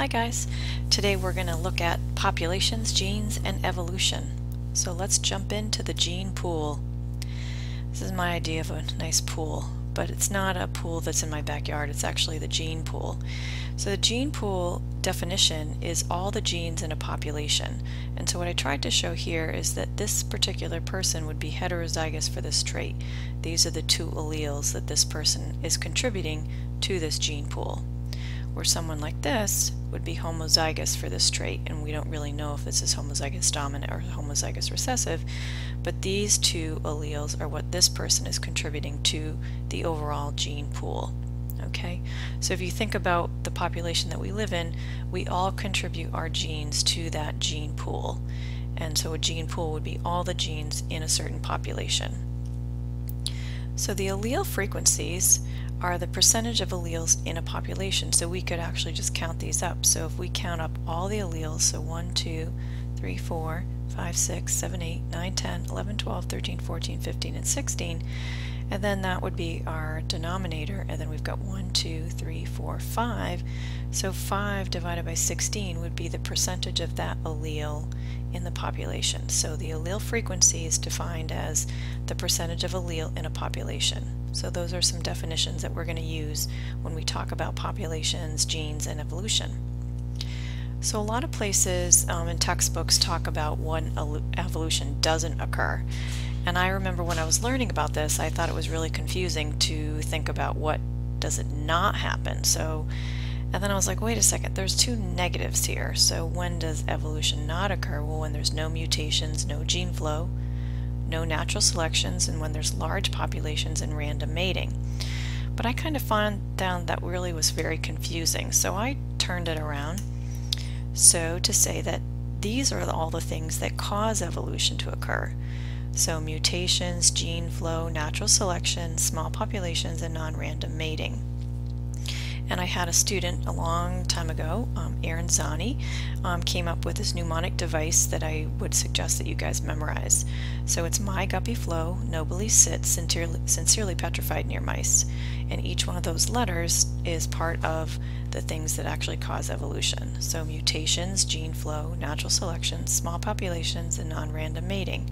Hi guys! Today we're going to look at populations, genes, and evolution. So let's jump into the gene pool. This is my idea of a nice pool, but it's not a pool that's in my backyard, it's actually the gene pool. So the gene pool definition is all the genes in a population. And so what I tried to show here is that this particular person would be heterozygous for this trait. These are the two alleles that this person is contributing to this gene pool where someone like this would be homozygous for this trait, and we don't really know if this is homozygous dominant or homozygous recessive, but these two alleles are what this person is contributing to the overall gene pool. Okay, so if you think about the population that we live in, we all contribute our genes to that gene pool. And so a gene pool would be all the genes in a certain population. So the allele frequencies are the percentage of alleles in a population. So we could actually just count these up. So if we count up all the alleles, so 1, 2, 3, 4, 5, 6, 7, 8, 9, 10, 11, 12, 13, 14, 15, and 16, and then that would be our denominator, and then we've got 1, 2, 3, 4, 5. So 5 divided by 16 would be the percentage of that allele in the population. So the allele frequency is defined as the percentage of allele in a population. So those are some definitions that we're going to use when we talk about populations, genes, and evolution. So a lot of places um, in textbooks talk about when evolution doesn't occur. And I remember when I was learning about this, I thought it was really confusing to think about what does it not happen. So, and then I was like, wait a second, there's two negatives here. So when does evolution not occur? Well, when there's no mutations, no gene flow, no natural selections, and when there's large populations and random mating. But I kind of found down that really was very confusing, so I turned it around. So to say that these are all the things that cause evolution to occur. So mutations, gene flow, natural selection, small populations, and non-random mating. And I had a student a long time ago, um, Aaron Zani, um, came up with this mnemonic device that I would suggest that you guys memorize. So it's my guppy flow, nobly Sits, sincerely, sincerely petrified near mice. And each one of those letters is part of the things that actually cause evolution. So mutations, gene flow, natural selection, small populations, and non-random mating.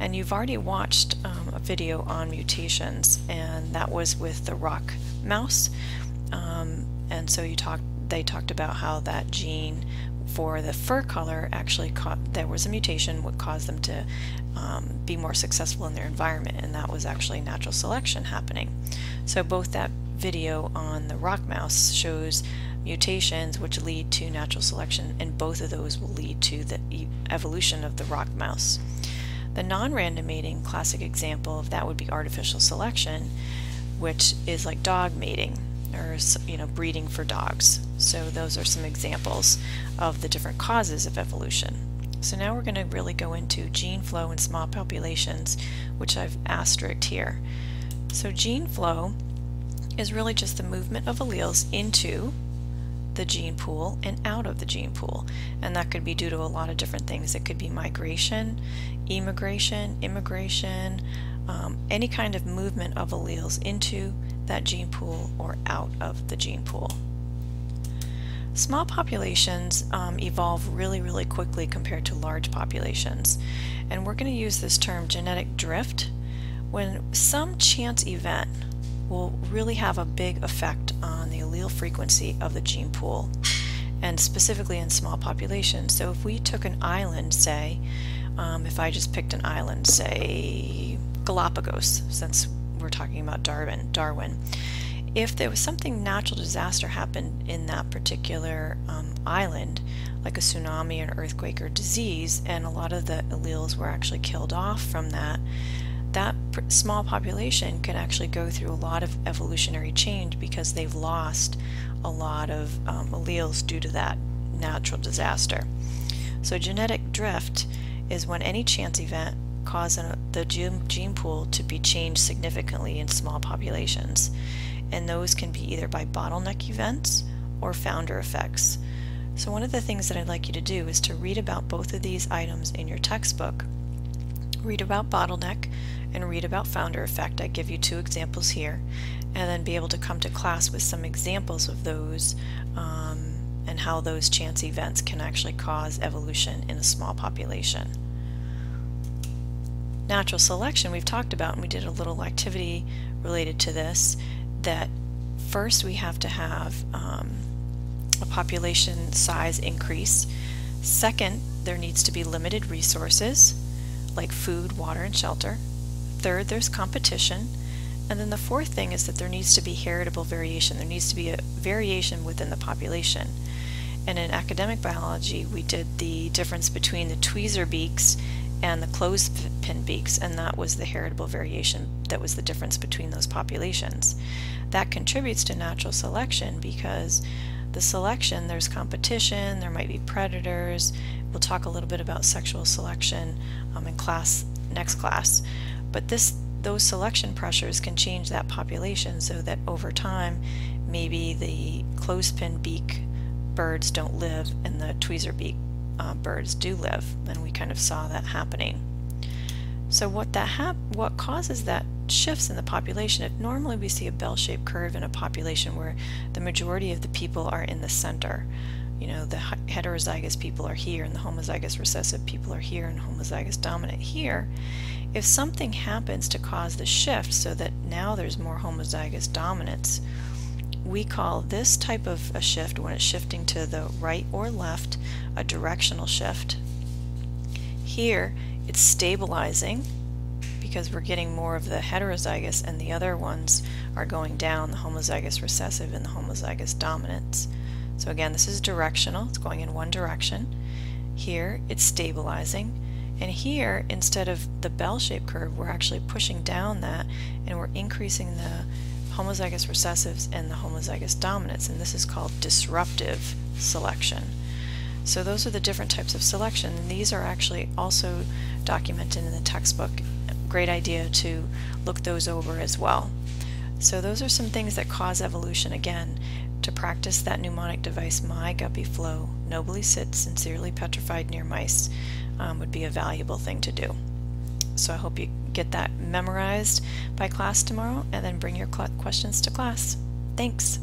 And you've already watched um, a video on mutations, and that was with the rock mouse, um, and so you talked, they talked about how that gene for the fur color actually caught, there was a mutation what caused them to um, be more successful in their environment, and that was actually natural selection happening. So both that video on the rock mouse shows mutations which lead to natural selection, and both of those will lead to the evolution of the rock mouse. The non-random mating classic example of that would be artificial selection, which is like dog mating or you know breeding for dogs. So those are some examples of the different causes of evolution. So now we're going to really go into gene flow in small populations, which I've asterisked here. So gene flow is really just the movement of alleles into the gene pool and out of the gene pool. And that could be due to a lot of different things. It could be migration, emigration, immigration, um, any kind of movement of alleles into that gene pool or out of the gene pool. Small populations um, evolve really, really quickly compared to large populations. And we're going to use this term genetic drift when some chance event will really have a big effect on the allele frequency of the gene pool and specifically in small populations. So if we took an island, say, um, if I just picked an island, say Galapagos, since we're talking about Darwin, Darwin. If there was something natural disaster happened in that particular um, island, like a tsunami, an earthquake, or disease, and a lot of the alleles were actually killed off from that, that small population can actually go through a lot of evolutionary change because they've lost a lot of um, alleles due to that natural disaster. So genetic drift is when any chance event causes the gene pool to be changed significantly in small populations. And those can be either by bottleneck events or founder effects. So one of the things that I'd like you to do is to read about both of these items in your textbook. Read about bottleneck and read about founder effect. I give you two examples here. And then be able to come to class with some examples of those um, and how those chance events can actually cause evolution in a small population. Natural selection we've talked about and we did a little activity related to this that first we have to have um, a population size increase. Second, there needs to be limited resources like food, water, and shelter. Third, there's competition. And then the fourth thing is that there needs to be heritable variation. There needs to be a variation within the population. And in academic biology, we did the difference between the tweezer beaks and the clothespin beaks, and that was the heritable variation that was the difference between those populations. That contributes to natural selection because the selection, there's competition, there might be predators. We'll talk a little bit about sexual selection um, in class next class. But this those selection pressures can change that population so that over time maybe the clothespin beak birds don't live and the tweezer beak uh, birds do live and we kind of saw that happening. So what that hap what causes that shifts in the population, if normally we see a bell-shaped curve in a population where the majority of the people are in the center, you know, the heterozygous people are here and the homozygous recessive people are here and homozygous dominant here, if something happens to cause the shift so that now there's more homozygous dominance, we call this type of a shift when it's shifting to the right or left a directional shift. Here it's stabilizing because we're getting more of the heterozygous and the other ones are going down, the homozygous recessive and the homozygous dominance. So again, this is directional, it's going in one direction. Here it's stabilizing and here, instead of the bell-shaped curve, we're actually pushing down that and we're increasing the homozygous recessives and the homozygous dominants, and this is called disruptive selection. So those are the different types of selection, and these are actually also documented in the textbook. Great idea to look those over as well. So those are some things that cause evolution. Again, to practice that mnemonic device, my guppy flow, nobly sit sincerely petrified near mice um, would be a valuable thing to do. So I hope you get that memorized by class tomorrow and then bring your questions to class. Thanks.